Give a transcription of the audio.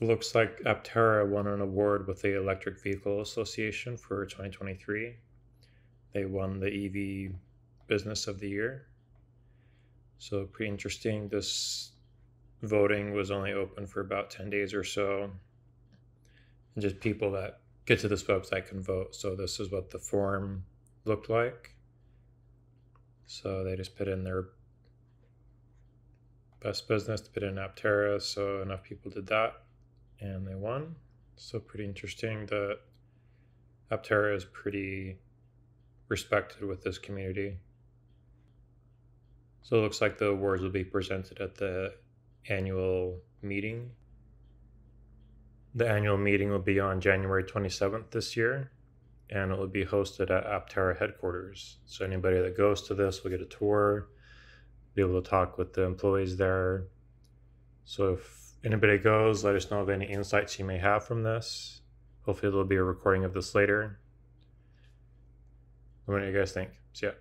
Looks like Aptera won an award with the Electric Vehicle Association for 2023. They won the EV Business of the Year. So, pretty interesting. This voting was only open for about 10 days or so. And just people that get to this website can vote. So, this is what the form looked like. So, they just put in their best business to put in Aptera. So, enough people did that and they won. So pretty interesting that Aptera is pretty respected with this community. So it looks like the awards will be presented at the annual meeting. The annual meeting will be on January 27th this year, and it will be hosted at Aptera headquarters. So anybody that goes to this will get a tour, be able to talk with the employees there. So if anybody goes, let us know of any insights you may have from this. Hopefully, there'll be a recording of this later. What do you guys think? See ya.